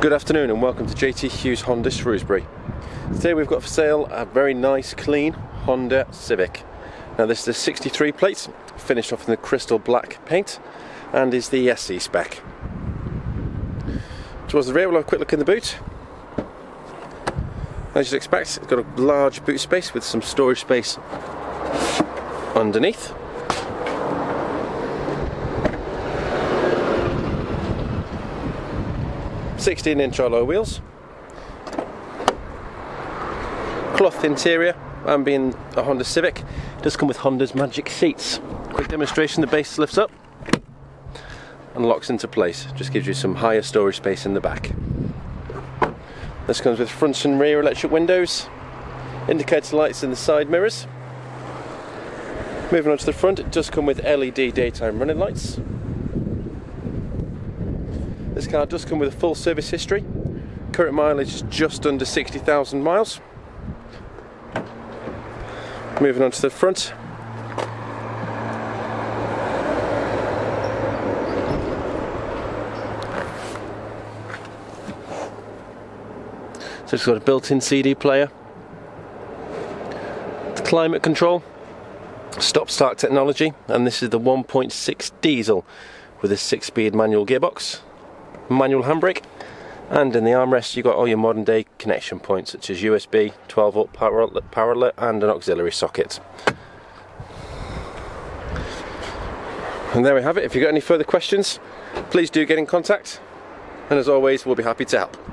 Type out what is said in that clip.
Good afternoon and welcome to JT Hughes Honda Shrewsbury. Today we've got for sale a very nice clean Honda Civic. Now this is a 63 plate, finished off in the crystal black paint and is the SE spec. Towards the rear we'll have a quick look in the boot. As you'd expect, it's got a large boot space with some storage space underneath. 16 inch alloy wheels, cloth interior, and being a Honda Civic, does come with Honda's magic seats. Quick demonstration, the base lifts up and locks into place, just gives you some higher storage space in the back. This comes with front and rear electric windows, indicator lights in the side mirrors. Moving on to the front, it does come with LED daytime running lights, this car does come with a full service history. Current mileage is just under 60,000 miles. Moving on to the front. So it's got a built-in CD player. The climate control, stop-start technology, and this is the 1.6 diesel with a six-speed manual gearbox manual handbrake and in the armrest you've got all your modern day connection points such as USB, 12 volt power outlet, power outlet and an auxiliary socket. And there we have it. If you've got any further questions, please do get in contact. And as always, we'll be happy to help.